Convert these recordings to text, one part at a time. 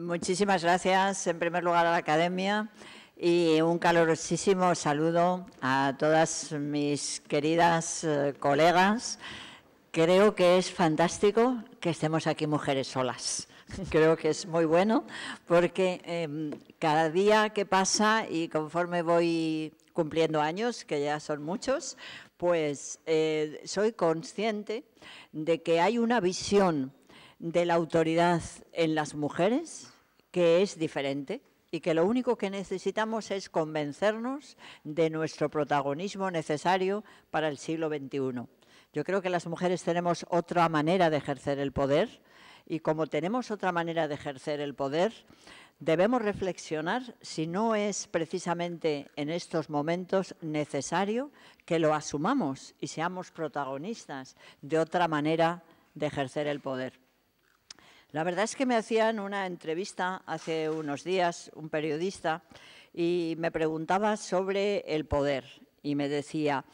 Muchísimas gracias, en primer lugar, a la Academia y un calurosísimo saludo a todas mis queridas eh, colegas. Creo que es fantástico que estemos aquí mujeres solas. Creo que es muy bueno porque em, cada día que pasa y conforme voy cumpliendo años, que ya son muchos, pues eh, soy consciente de que hay una visión de la autoridad en las mujeres que es diferente y que lo único que necesitamos es convencernos de nuestro protagonismo necesario para el siglo XXI. Yo creo que las mujeres tenemos otra manera de ejercer el poder y como tenemos otra manera de ejercer el poder, debemos reflexionar si no es precisamente en estos momentos necesario que lo asumamos y seamos protagonistas de otra manera de ejercer el poder. La verdad es que me hacían una entrevista hace unos días un periodista y me preguntaba sobre el poder y me decía,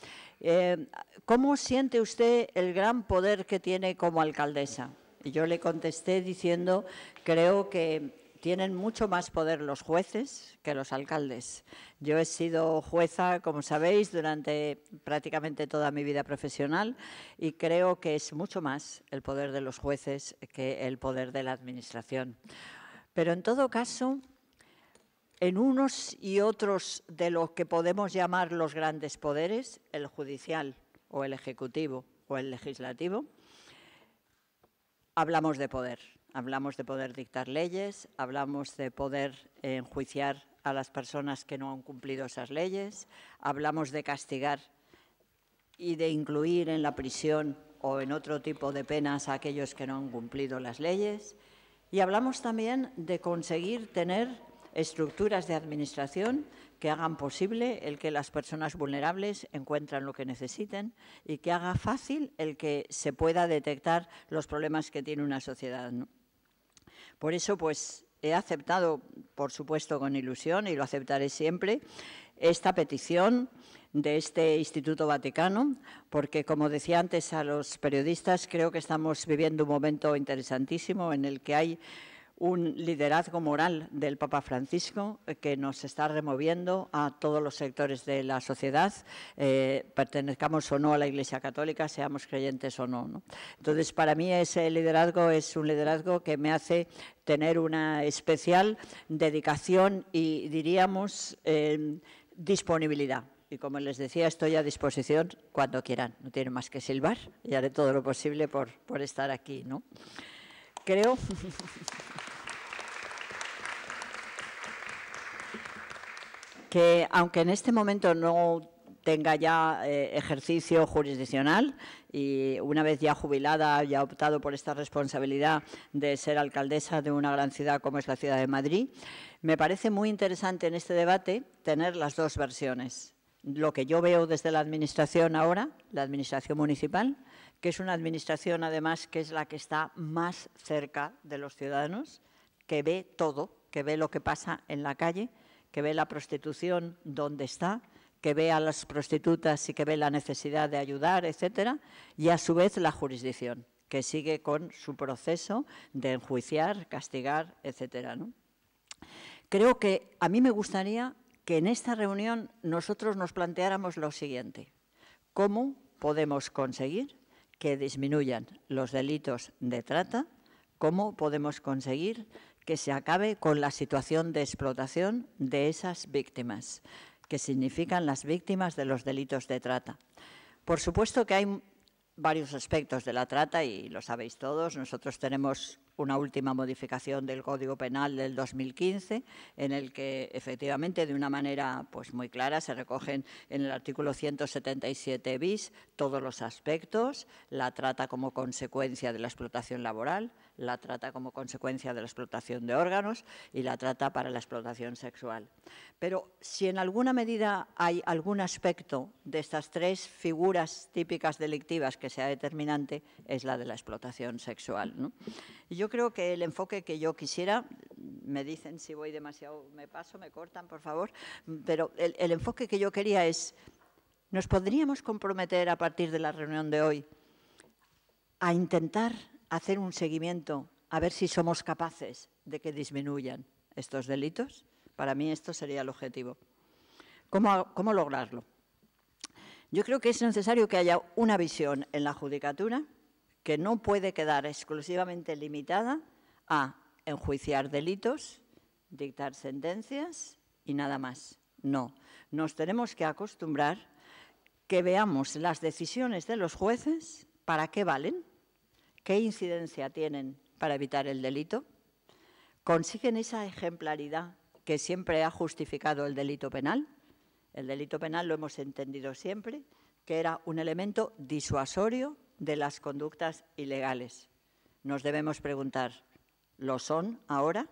eh, ¿cómo siente usted el gran poder que tiene como alcaldesa? Y yo le contesté diciendo, creo que tienen mucho más poder los jueces que los alcaldes. Yo he sido jueza, como sabéis, durante prácticamente toda mi vida profesional y creo que es mucho más el poder de los jueces que el poder de la Administración. Pero en todo caso, en unos y otros de lo que podemos llamar los grandes poderes, el judicial o el ejecutivo o el legislativo, hablamos de poder. Hablamos de poder dictar leyes, hablamos de poder enjuiciar a las personas que no han cumplido esas leyes, hablamos de castigar y de incluir en la prisión o en otro tipo de penas a aquellos que no han cumplido las leyes. Y hablamos también de conseguir tener estructuras de administración que hagan posible el que las personas vulnerables encuentren lo que necesiten y que haga fácil el que se pueda detectar los problemas que tiene una sociedad. Por eso, pues, he aceptado, por supuesto, con ilusión, y lo aceptaré siempre, esta petición de este Instituto Vaticano, porque, como decía antes a los periodistas, creo que estamos viviendo un momento interesantísimo en el que hay un liderazgo moral del Papa Francisco eh, que nos está removiendo a todos los sectores de la sociedad, eh, pertenezcamos o no a la Iglesia Católica, seamos creyentes o no, Entonces, para mí ese liderazgo es un liderazgo que me hace tener una especial dedicación y, diríamos, eh, disponibilidad. Y como les decía, estoy a disposición cuando quieran. No tienen más que silbar y haré todo lo posible por, por estar aquí, ¿no? Creo... que aunque en este momento no tenga ya eh, ejercicio jurisdiccional y una vez ya jubilada ya optado por esta responsabilidad de ser alcaldesa de una gran ciudad como es la ciudad de Madrid, me parece muy interesante en este debate tener las dos versiones. Lo que yo veo desde la Administración ahora, la Administración municipal, que es una Administración además que es la que está más cerca de los ciudadanos, que ve todo, que ve lo que pasa en la calle, que ve la prostitución donde está, que ve a las prostitutas y que ve la necesidad de ayudar, etcétera, y a su vez la jurisdicción, que sigue con su proceso de enjuiciar, castigar, etcétera. Creo que a mí me gustaría que en esta reunión nosotros nos planteáramos lo siguiente: ¿cómo podemos conseguir que disminuyan los delitos de trata? ¿Cómo podemos conseguir que se acabe con la situación de explotación de esas víctimas, que significan las víctimas de los delitos de trata. Por supuesto que hay varios aspectos de la trata y lo sabéis todos. Nosotros tenemos una última modificación del Código Penal del 2015 en el que efectivamente de una manera pues muy clara se recogen en el artículo 177 bis todos los aspectos, la trata como consecuencia de la explotación laboral, la trata como consecuencia de la explotación de órganos y la trata para la explotación sexual. Pero si en alguna medida hay algún aspecto de estas tres figuras típicas delictivas que sea determinante, es la de la explotación sexual. Y yo creo que el enfoque que yo quisiera, me dicen si voy demasiado, me paso, me cortan, por favor, pero el enfoque que yo quería es, ¿nos podríamos comprometer a partir de la reunión de hoy a intentar hacer un seguimiento a ver si somos capaces de que disminuyan estos delitos. Para mí esto sería el objetivo. ¿Cómo, cómo lograrlo? Yo creo que es necesario que haya una visión en la judicatura que no puede quedar exclusivamente limitada a enjuiciar delitos, dictar sentencias y nada más. No, nos tenemos que acostumbrar que veamos las decisiones de los jueces, para qué valen, qué incidencia tienen para evitar el delito, consiguen esa ejemplaridad que siempre ha justificado el delito penal. El delito penal lo hemos entendido siempre, que era un elemento disuasorio de las conductas ilegales. Nos debemos preguntar, ¿lo son ahora?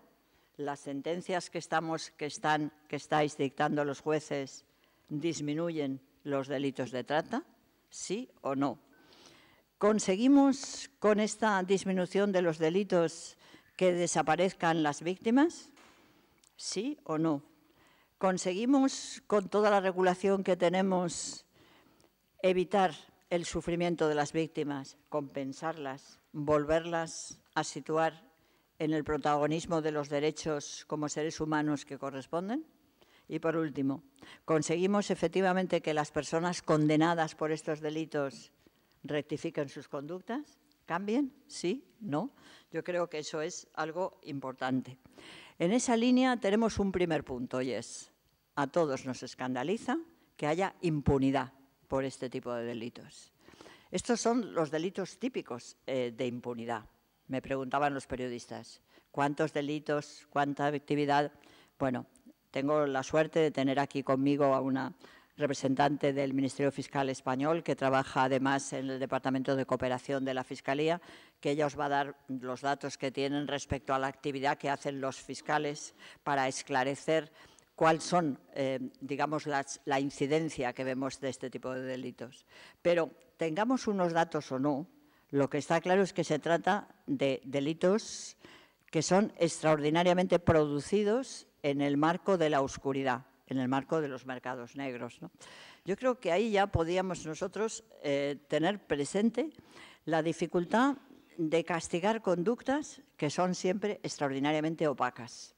¿Las sentencias que, están, estáis dictando los jueces disminuyen los delitos de trata? ¿Sí o no? ¿Conseguimos con esta disminución de los delitos que desaparezcan las víctimas? ¿Sí o no? ¿Conseguimos con toda la regulación que tenemos evitar el sufrimiento de las víctimas, compensarlas, volverlas a situar en el protagonismo de los derechos como seres humanos que corresponden? Y por último, ¿conseguimos efectivamente que las personas condenadas por estos delitos rectifiquen sus conductas? ¿Cambien? ¿Sí? ¿No? Yo creo que eso es algo importante. En esa línea tenemos un primer punto y es, a todos nos escandaliza que haya impunidad por este tipo de delitos. Estos son los delitos típicos eh, de impunidad. Me preguntaban los periodistas, ¿cuántos delitos, cuánta actividad? Bueno, tengo la suerte de tener aquí conmigo a una representante del Ministerio Fiscal Español, que trabaja además en el Departamento de Cooperación de la Fiscalía, que ella os va a dar los datos que tienen respecto a la actividad que hacen los fiscales para esclarecer cuál son, eh, digamos, la incidencia que vemos de este tipo de delitos. Pero tengamos unos datos o no, lo que está claro es que se trata de delitos que son extraordinariamente producidos en el marco de la oscuridad, en el marco de los mercados negros. Yo creo que ahí ya podíamos nosotros eh, tener presente la dificultad de castigar conductas que son siempre extraordinariamente opacas.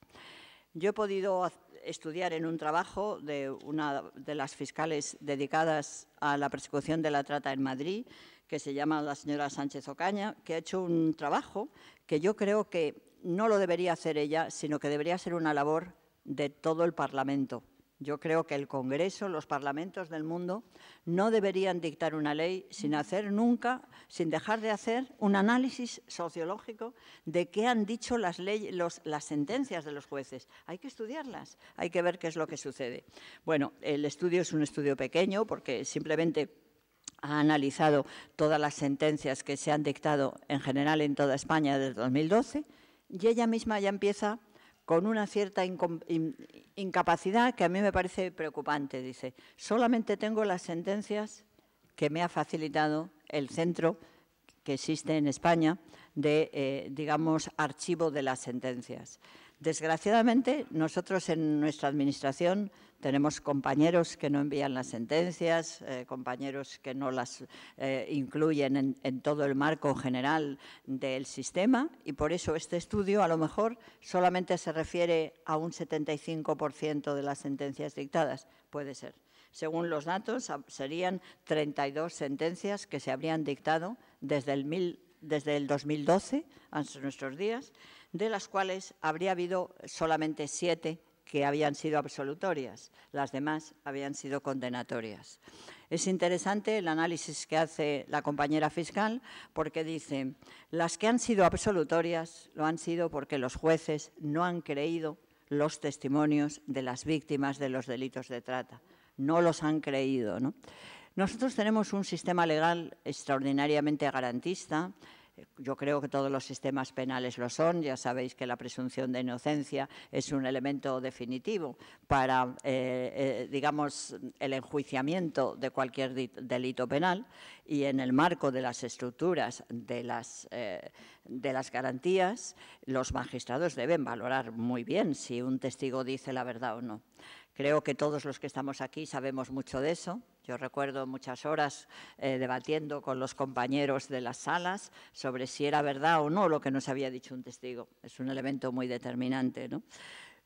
Yo he podido estudiar en un trabajo de una de las fiscales dedicadas a la persecución de la trata en Madrid, que se llama la señora Sánchez Ocaña, que ha hecho un trabajo que yo creo que no lo debería hacer ella, sino que debería ser una labor de todo el Parlamento. Yo creo que el Congreso, los parlamentos del mundo, no deberían dictar una ley sin hacer nunca, sin dejar de hacer un análisis sociológico de qué han dicho las, leyes, las sentencias de los jueces. Hay que estudiarlas, hay que ver qué es lo que sucede. Bueno, el estudio es un estudio pequeño porque simplemente ha analizado todas las sentencias que se han dictado en general en toda España desde 2012 y ella misma ya empieza con una cierta incapacidad que a mí me parece preocupante. Dice, solamente tengo las sentencias que me ha facilitado el centro que existe en España de, eh, digamos, archivo de las sentencias. Desgraciadamente, nosotros en nuestra administración tenemos compañeros que no envían las sentencias, eh, compañeros que no las eh, incluyen en, todo el marco general del sistema y por eso este estudio a lo mejor solamente se refiere a un 75% de las sentencias dictadas. Puede ser. Según los datos, serían 32 sentencias que se habrían dictado desde el, desde el 2012 hasta nuestros días, de las cuales habría habido solamente siete que habían sido absolutorias, las demás habían sido condenatorias. Es interesante el análisis que hace la compañera fiscal porque dice, las que han sido absolutorias lo han sido porque los jueces no han creído los testimonios de las víctimas de los delitos de trata, no los han creído. Nosotros tenemos un sistema legal extraordinariamente garantista, yo creo que todos los sistemas penales lo son. Ya sabéis que la presunción de inocencia es un elemento definitivo para, eh, eh, digamos, el enjuiciamiento de cualquier delito penal y en el marco de las estructuras de las, eh, de las garantías, los magistrados deben valorar muy bien si un testigo dice la verdad o no. Creo que todos los que estamos aquí sabemos mucho de eso. Yo recuerdo muchas horas eh, debatiendo con los compañeros de las salas sobre si era verdad o no lo que nos había dicho un testigo. Es un elemento muy determinante. ¿no?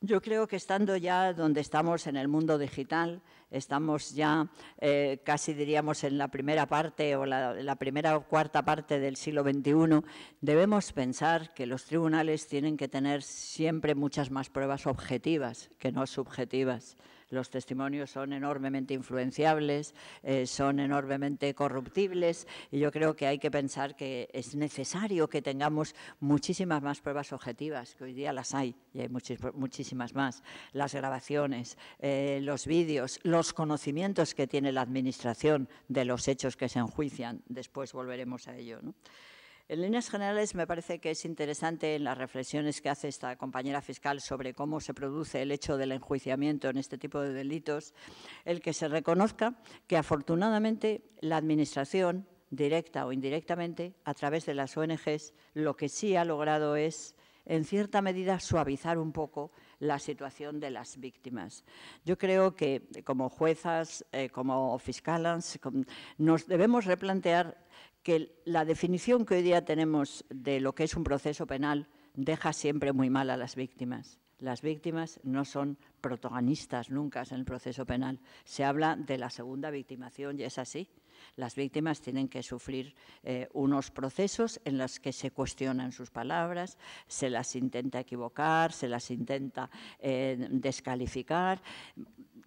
Yo creo que estando ya donde estamos en el mundo digital, estamos ya eh, casi diríamos en la primera parte o la, la, primera o cuarta parte del siglo XXI, debemos pensar que los tribunales tienen que tener siempre muchas más pruebas objetivas que no subjetivas los testimonios son enormemente influenciables, eh, son enormemente corruptibles y yo creo que hay que pensar que es necesario que tengamos muchísimas más pruebas objetivas, que hoy día las hay y hay muchísimas más, las grabaciones, eh, los vídeos, los conocimientos que tiene la Administración de los hechos que se enjuician. Después volveremos a ello. ¿no? En líneas generales, me parece que es interesante en las reflexiones que hace esta compañera fiscal sobre cómo se produce el hecho del enjuiciamiento en este tipo de delitos, el que se reconozca que afortunadamente la Administración, directa o indirectamente, a través de las ONGs, lo que sí ha logrado es, en cierta medida, suavizar un poco la situación de las víctimas. Yo creo que como juezas, eh, como fiscalas, nos debemos replantear que la definición que hoy día tenemos de lo que es un proceso penal deja siempre muy mal a las víctimas. Las víctimas no son protagonistas nunca en el proceso penal. Se habla de la segunda victimación y es así. Las víctimas tienen que sufrir eh, unos procesos en los que se cuestionan sus palabras, se las intenta equivocar, se las intenta eh, descalificar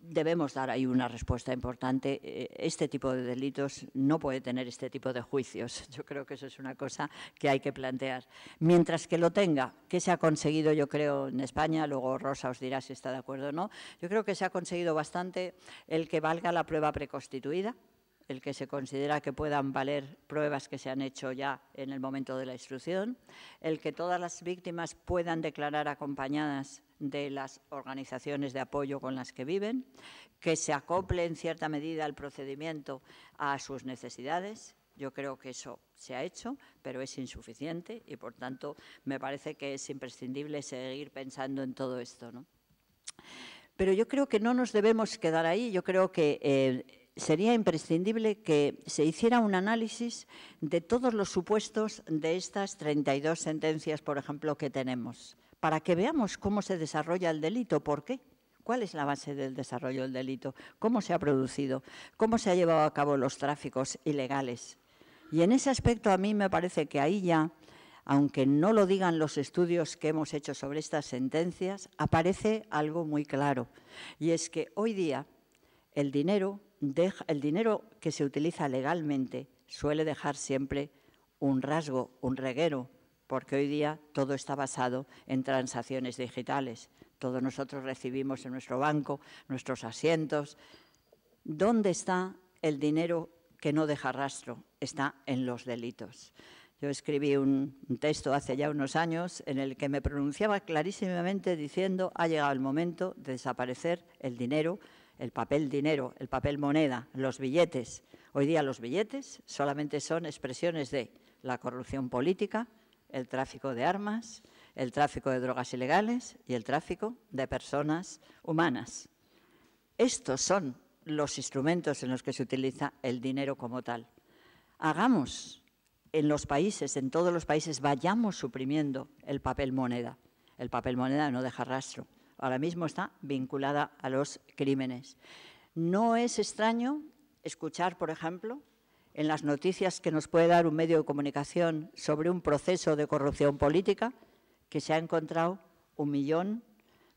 debemos dar ahí una respuesta importante. Eh, este tipo de delitos no puede tener este tipo de juicios. Yo creo que eso es una cosa que hay que plantear. Mientras que lo tenga, ¿qué se ha conseguido, yo creo, en España? Luego Rosa os dirá si está de acuerdo o no. Yo creo que se ha conseguido bastante el que valga la prueba preconstituida, el que se considera que puedan valer pruebas que se han hecho ya en el momento de la instrucción, el que todas las víctimas puedan declarar acompañadas de las organizaciones de apoyo con las que viven, que se acople en cierta medida el procedimiento a sus necesidades. Yo creo que eso se ha hecho, pero es insuficiente y, por tanto, me parece que es imprescindible seguir pensando en todo esto. ¿no? Pero yo creo que no nos debemos quedar ahí. Yo creo que eh, sería imprescindible que se hiciera un análisis de todos los supuestos de estas 32 sentencias, por ejemplo, que tenemos para que veamos cómo se desarrolla el delito, por qué. ¿Cuál es la base del desarrollo del delito? ¿Cómo se ha producido? ¿Cómo se ha llevado a cabo los tráficos ilegales? Y en ese aspecto a mí me parece que ahí ya, aunque no lo digan los estudios que hemos hecho sobre estas sentencias, aparece algo muy claro. Y es que hoy día el dinero, el dinero que se utiliza legalmente suele dejar siempre un rasgo, un reguero, porque hoy día todo está basado en transacciones digitales. Todos nosotros recibimos en nuestro banco nuestros asientos. ¿Dónde está el dinero que no deja rastro? Está en los delitos. Yo escribí un, texto hace ya unos años en el que me pronunciaba clarísimamente diciendo ha llegado el momento de desaparecer el dinero, el papel dinero, el papel moneda, los billetes. Hoy día los billetes solamente son expresiones de la corrupción política, el tráfico de armas, el tráfico de drogas ilegales y el tráfico de personas humanas. Estos son los instrumentos en los que se utiliza el dinero como tal. Hagamos en los países, en todos los países, vayamos suprimiendo el papel moneda. El papel moneda no deja rastro. Ahora mismo está vinculada a los crímenes. No es extraño escuchar, por ejemplo, en las noticias que nos puede dar un medio de comunicación sobre un proceso de corrupción política que se ha encontrado un millón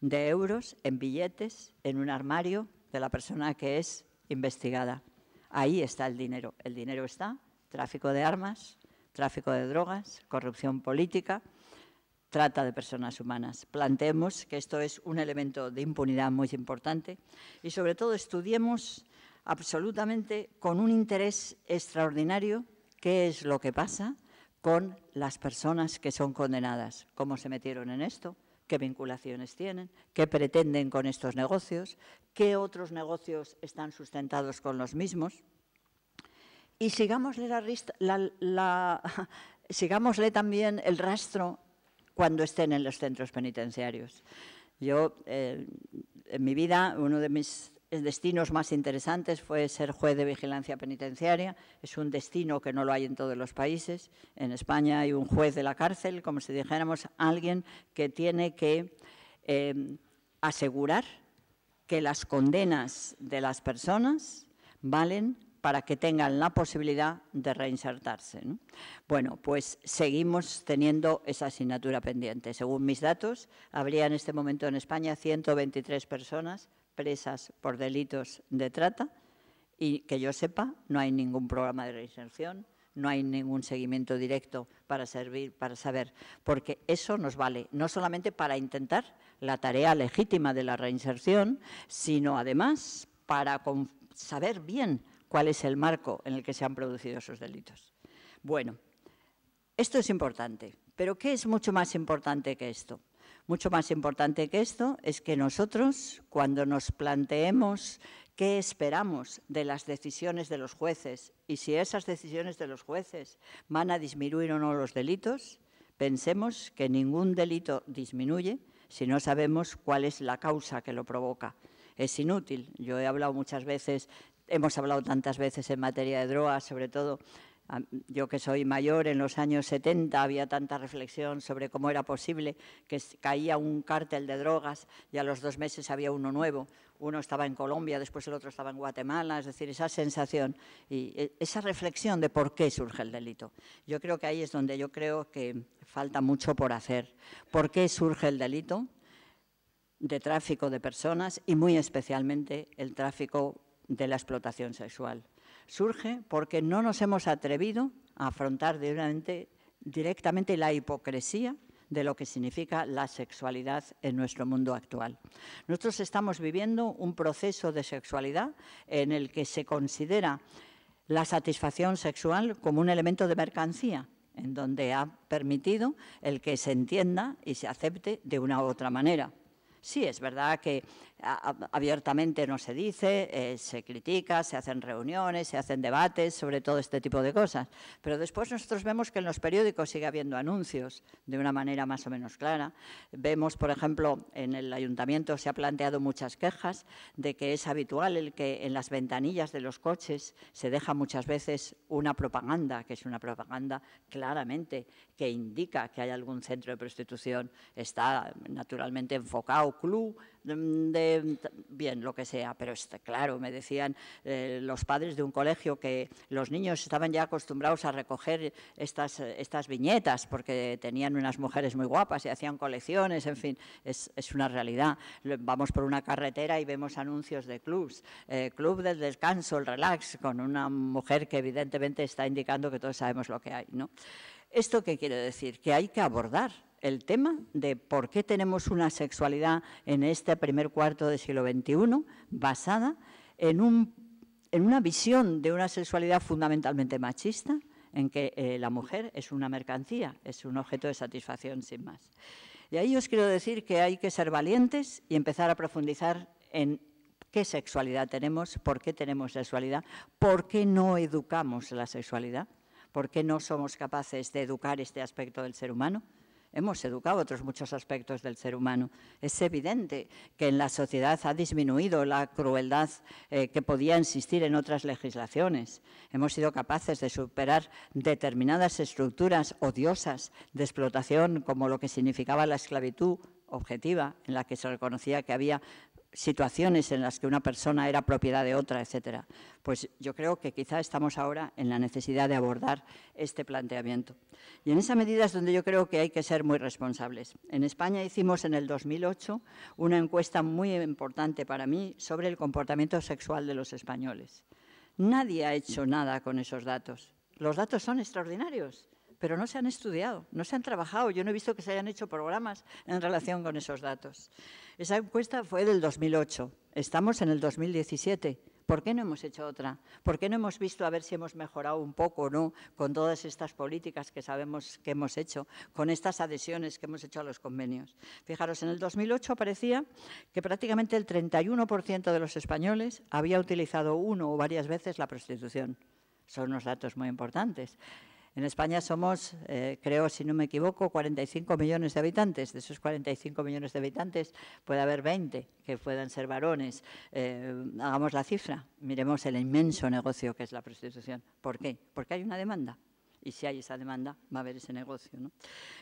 de euros en billetes en un armario de la persona que es investigada. Ahí está el dinero. El dinero está, tráfico de armas, tráfico de drogas, corrupción política, trata de personas humanas. Planteemos que esto es un elemento de impunidad muy importante y sobre todo estudiemos absolutamente con un interés extraordinario qué es lo que pasa con las personas que son condenadas, cómo se metieron en esto, qué vinculaciones tienen, qué pretenden con estos negocios, qué otros negocios están sustentados con los mismos. Y sigámosle, sigámosle también el rastro cuando estén en los centros penitenciarios. Yo, eh, en mi vida, uno de mis destinos más interesantes fue ser juez de vigilancia penitenciaria. Es un destino que no lo hay en todos los países. En España hay un juez de la cárcel, como si dijéramos, alguien que tiene que eh, asegurar que las condenas de las personas valen para que tengan la posibilidad de reinsertarse. Bueno, pues seguimos teniendo esa asignatura pendiente. Según mis datos, habría en este momento en España 123 personas presas por delitos de trata y que yo sepa no hay ningún programa de reinserción, no hay ningún seguimiento directo para servir, para saber, porque eso nos vale no solamente para intentar la tarea legítima de la reinserción, sino además para saber bien cuál es el marco en el que se han producido esos delitos. Bueno, esto es importante, pero ¿qué es mucho más importante que esto? Mucho más importante que esto es que nosotros, cuando nos planteemos qué esperamos de las decisiones de los jueces y si esas decisiones de los jueces van a disminuir o no los delitos, pensemos que ningún delito disminuye si no sabemos cuál es la causa que lo provoca. Es inútil. Yo he hablado muchas veces, hemos hablado tantas veces en materia de drogas, sobre todo yo que soy mayor, en los años 70 había tanta reflexión sobre cómo era posible que caía un cártel de drogas y a los dos meses había uno nuevo. Uno estaba en Colombia, después el otro estaba en Guatemala, es decir, esa sensación y e, esa reflexión de por qué surge el delito. Yo creo que ahí es donde yo creo que falta mucho por hacer. ¿Por qué surge el delito? de tráfico de personas y muy especialmente el tráfico de la explotación sexual surge porque no nos hemos atrevido a afrontar directamente, la hipocresía de lo que significa la sexualidad en nuestro mundo actual. Nosotros estamos viviendo un proceso de sexualidad en el que se considera la satisfacción sexual como un elemento de mercancía, en donde ha permitido el que se entienda y se acepte de una u otra manera. Sí, es verdad que abiertamente no se dice, eh, se critica, se hacen reuniones, se hacen debates sobre todo este tipo de cosas. Pero después nosotros vemos que en los periódicos sigue habiendo anuncios de una manera más o menos clara. Vemos, por ejemplo, en el ayuntamiento se ha planteado muchas quejas de que es habitual el que en las ventanillas de los coches se deja muchas veces una propaganda, que es una propaganda claramente que indica que hay algún centro de prostitución. Está naturalmente enfocado, club, de, bien, lo que sea, pero está claro, me decían eh, los padres de un colegio que los niños estaban ya acostumbrados a recoger estas, estas viñetas porque tenían unas mujeres muy guapas y hacían colecciones, en fin, es, es una realidad. Vamos por una carretera y vemos anuncios de clubs, eh, club del descanso, el relax, con una mujer que evidentemente está indicando que todos sabemos lo que hay, ¿no? ¿Esto qué quiere decir? Que hay que abordar el tema de por qué tenemos una sexualidad en este primer cuarto del siglo XXI basada en, una visión de una sexualidad fundamentalmente machista, en que eh, la mujer es una mercancía, es un objeto de satisfacción sin más. Y ahí os quiero decir que hay que ser valientes y empezar a profundizar en qué sexualidad tenemos, por qué tenemos sexualidad, por qué no educamos la sexualidad, por qué no somos capaces de educar este aspecto del ser humano. Hemos educado otros muchos aspectos del ser humano. Es evidente que en la sociedad ha disminuido la crueldad eh, que podía existir en otras legislaciones. Hemos sido capaces de superar determinadas estructuras odiosas de explotación, como lo que significaba la esclavitud objetiva, en la que se reconocía que había situaciones en las que una persona era propiedad de otra, etcétera. Pues yo creo que quizá estamos ahora en la necesidad de abordar este planteamiento. Y en esa medida es donde yo creo que hay que ser muy responsables. En España hicimos en el 2008 una encuesta muy importante para mí sobre el comportamiento sexual de los españoles. Nadie ha hecho nada con esos datos. Los datos son extraordinarios pero no se han estudiado, no se han trabajado. Yo no he visto que se hayan hecho programas en relación con esos datos. Esa encuesta fue del 2008. Estamos en el 2017. ¿Por qué no hemos hecho otra? ¿Por qué no hemos visto a ver si hemos mejorado un poco o no con todas estas políticas que sabemos que hemos hecho, con estas adhesiones que hemos hecho a los convenios? Fijaros, en el 2008 aparecía que prácticamente el 31% de los españoles había utilizado uno o varias veces la prostitución. Son unos datos muy importantes. En España somos, eh, creo, si no me equivoco, 45 millones de habitantes. De esos 45 millones de habitantes puede haber 20 que puedan ser varones. Eh, hagamos la cifra, miremos el inmenso negocio que es la prostitución. ¿Por qué? Porque hay una demanda y si hay esa demanda va a haber ese negocio.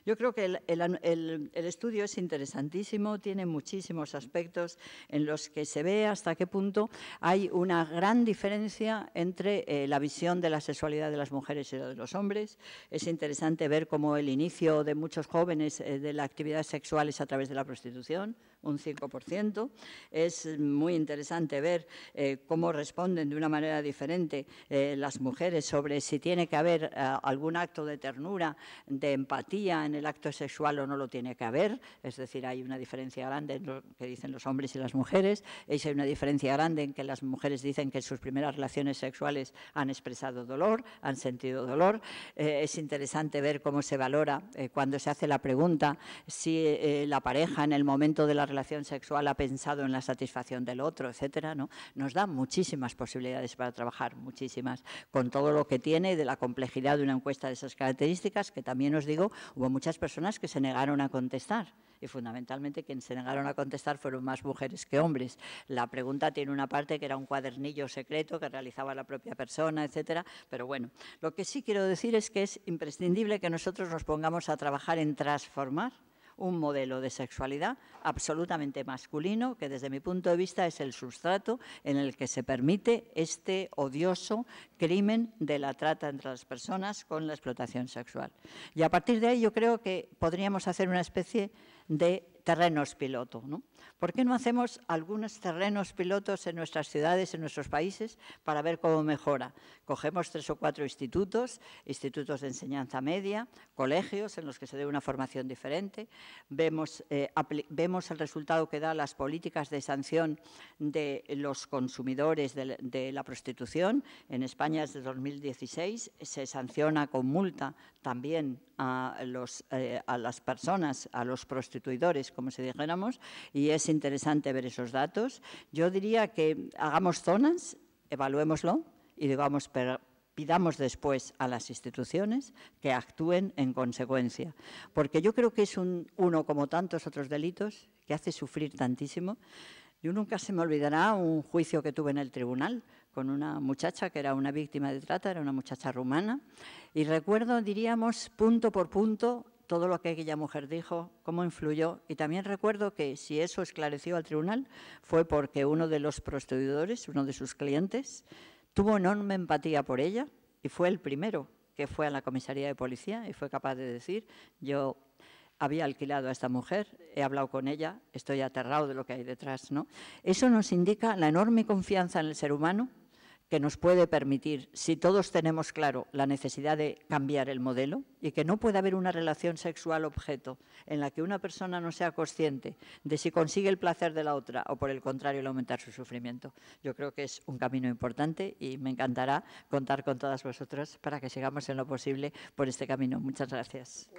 Yo creo que el, estudio es interesantísimo, tiene muchísimos aspectos en los que se ve hasta qué punto hay una gran diferencia entre eh, la visión de la sexualidad de las mujeres y la de los hombres. Es interesante ver cómo el inicio de muchos jóvenes eh, de la actividad sexual es a través de la prostitución, un 5%. Es muy interesante ver eh, cómo responden de una manera diferente las mujeres sobre si tiene que haber algún acto de ternura, de empatía en el acto sexual o no lo tiene que haber, es decir, hay una diferencia grande en lo que dicen los hombres y las mujeres, y hay una diferencia grande en que las mujeres dicen que en sus primeras relaciones sexuales han expresado dolor, han sentido dolor. Eh, es interesante ver cómo se valora eh, cuando se hace la pregunta si eh, la pareja en el momento de la relación sexual ha pensado en la satisfacción del otro, etcétera, ¿no? Nos da muchísimas posibilidades para trabajar, muchísimas, con todo lo que tiene de la complejidad de una encuesta de esas características, que también os digo, hubo muchas personas que se negaron a contestar y fundamentalmente quienes se negaron a contestar fueron más mujeres que hombres. La pregunta tiene una parte que era un cuadernillo secreto que realizaba la propia persona, etcétera, pero bueno, lo que sí quiero decir es que es imprescindible que nosotros nos pongamos a trabajar en transformar un modelo de sexualidad absolutamente masculino, que desde mi punto de vista es el sustrato en el que se permite este odioso crimen de la trata entre las personas con la explotación sexual. Y a partir de ahí yo creo que podríamos hacer una especie de terrenos piloto. ¿no? ¿Por qué no hacemos algunos terrenos pilotos en nuestras ciudades, en nuestros países, para ver cómo mejora? Cogemos tres o cuatro institutos, institutos de enseñanza media, colegios en los que se dé una formación diferente, vemos, eh, el resultado que da las políticas de sanción de los consumidores de, la prostitución. En España desde 2016 se sanciona con multa también a, eh, a las personas, a los prostituidores, como si dijéramos, y es interesante ver esos datos. Yo diría que hagamos zonas, evaluémoslo y digamos, pidamos después a las instituciones que actúen en consecuencia. Porque yo creo que es un, uno, como tantos otros delitos, que hace sufrir tantísimo. Yo nunca se me olvidará un juicio que tuve en el tribunal con una muchacha que era una víctima de trata, era una muchacha rumana, y recuerdo, diríamos, punto por punto, todo lo que aquella mujer dijo, cómo influyó. Y también recuerdo que si eso esclareció al tribunal fue porque uno de los prostituidores, uno de sus clientes, tuvo enorme empatía por ella y fue el primero que fue a la comisaría de policía y fue capaz de decir, yo había alquilado a esta mujer, he hablado con ella, estoy aterrado de lo que hay detrás. ¿no? Eso nos indica la enorme confianza en el ser humano que nos puede permitir, si todos tenemos claro la necesidad de cambiar el modelo y que no puede haber una relación sexual objeto en la que una persona no sea consciente de si consigue el placer de la otra o por el contrario el aumentar su sufrimiento. Yo creo que es un camino importante y me encantará contar con todas vosotras para que sigamos en lo posible por este camino. Muchas gracias.